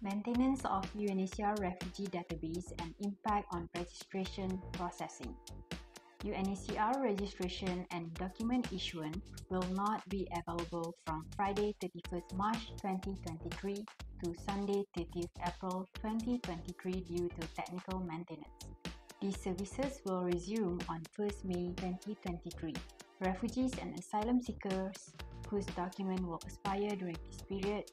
Maintenance of UNHCR Refugee Database and Impact on Registration Processing UNHCR registration and document issuance will not be available from Friday 31st March 2023 to Sunday 30th April 2023 due to technical maintenance. These services will resume on 1st May 2023. Refugees and asylum seekers whose document will expire during this period